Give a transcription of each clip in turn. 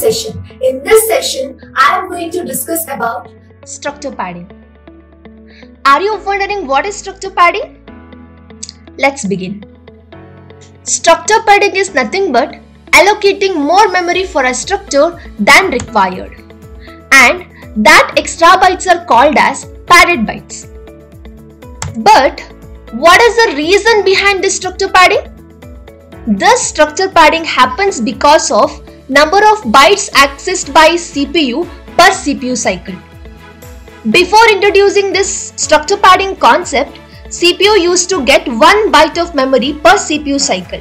session. In this session, I am going to discuss about structure padding. Are you wondering what is structure padding? Let's begin. Structure padding is nothing but allocating more memory for a structure than required. And that extra bytes are called as padded bytes. But what is the reason behind this structure padding? This structure padding happens because of number of bytes accessed by CPU per CPU cycle. Before introducing this structure padding concept, CPU used to get 1 byte of memory per CPU cycle.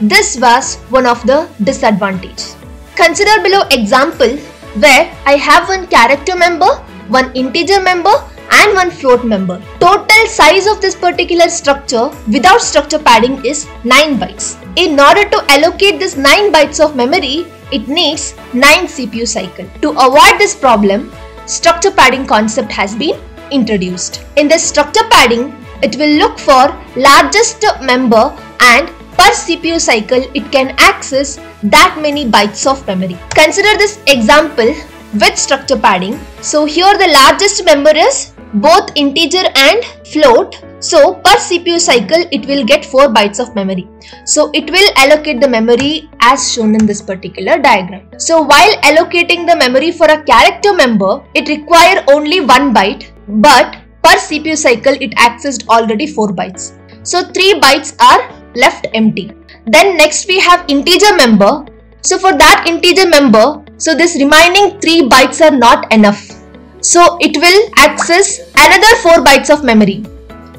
This was one of the disadvantages. Consider below example where I have one character member, one integer member and one float member. Total size of this particular structure without structure padding is 9 bytes. In order to allocate this 9 bytes of memory, it needs 9 CPU cycle. To avoid this problem, structure padding concept has been introduced. In this structure padding, it will look for largest member and per CPU cycle it can access that many bytes of memory. Consider this example with structure padding. So here the largest member is both integer and float. So per CPU cycle it will get 4 bytes of memory. So it will allocate the memory as shown in this particular diagram. So while allocating the memory for a character member it require only 1 byte but per CPU cycle it accessed already 4 bytes. So 3 bytes are left empty. Then next we have integer member. So for that integer member, so this remaining 3 bytes are not enough. So it will access another 4 bytes of memory.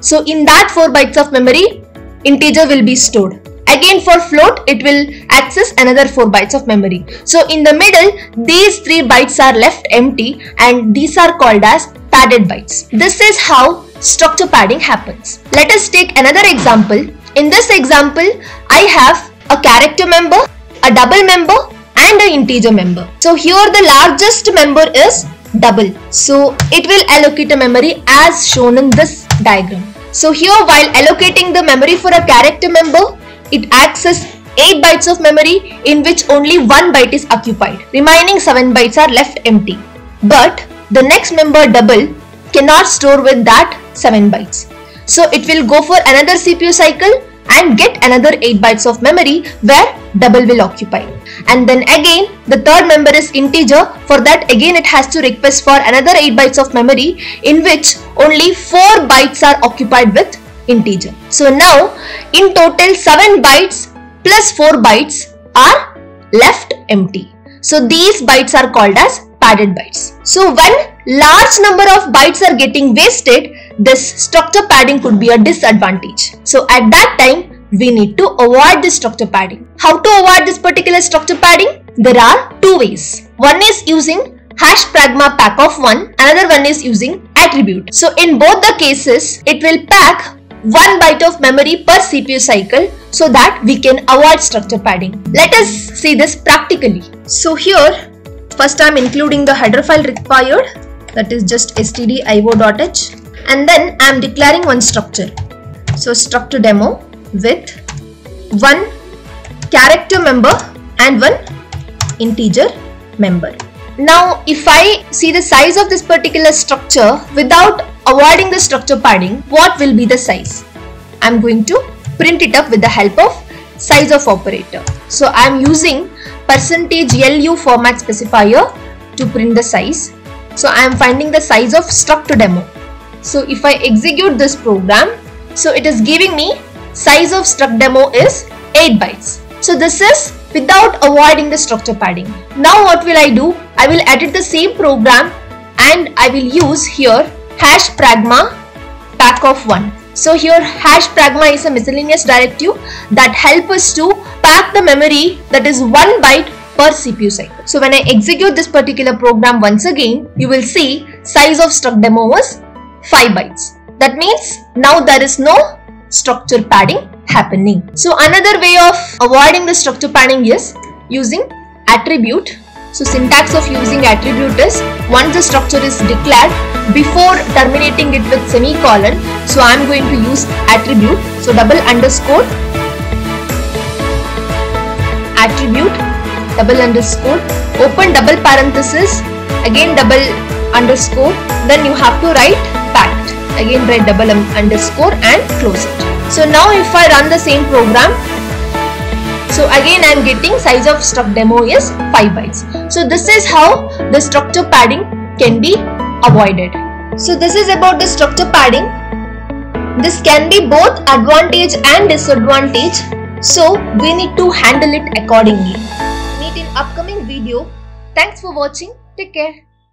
So in that 4 bytes of memory, integer will be stored. Again for float, it will access another 4 bytes of memory. So in the middle, these 3 bytes are left empty and these are called as padded bytes. This is how structure padding happens. Let us take another example. In this example, I have a character member, a double member and an integer member. So here the largest member is double. So it will allocate a memory as shown in this diagram. So here while allocating the memory for a character member, it accesses 8 bytes of memory in which only 1 byte is occupied. Remaining 7 bytes are left empty. But the next member double cannot store with that 7 bytes. So it will go for another CPU cycle and get another 8 bytes of memory where double will occupy. And then again the third member is integer for that again it has to request for another 8 bytes of memory in which only 4 bytes are occupied with integer. So now in total 7 bytes plus 4 bytes are left empty. So these bytes are called as padded bytes. So when large number of bytes are getting wasted, this structure padding could be a disadvantage. So at that time, we need to avoid this structure padding. How to avoid this particular structure padding? There are two ways. One is using hash pragma pack of 1, another one is using attribute. So in both the cases, it will pack 1 byte of memory per CPU cycle so that we can avoid structure padding. Let us see this practically. So here, first I am including the header file required that is just stdio.h and then I am declaring one structure. So structure demo with one character member and one integer member. Now if I see the size of this particular structure without avoiding the structure padding, what will be the size? I am going to print it up with the help of size of operator. So I am using percentage %lu format specifier to print the size. So I am finding the size of struct demo. So if I execute this program, so it is giving me size of struct demo is 8 bytes. So this is without avoiding the structure padding. Now what will I do? I will edit the same program and I will use here hash pragma pack of 1. So here hash pragma is a miscellaneous directive that help us to pack the memory that is 1 byte per CPU cycle. So when I execute this particular program once again, you will see size of struct demo was 5 bytes. That means now there is no structure padding happening. So another way of avoiding the structure padding is using attribute. So syntax of using attribute is once the structure is declared before terminating it with semicolon. So I am going to use attribute. So double underscore attribute double underscore, open double parenthesis, again double underscore, then you have to write packed. Again write double M underscore and close it. So now if I run the same program, so again I am getting size of struct demo is 5 bytes. So this is how the structure padding can be avoided. So this is about the structure padding. This can be both advantage and disadvantage. So we need to handle it accordingly. Meet in upcoming video. Thanks for watching. Take care.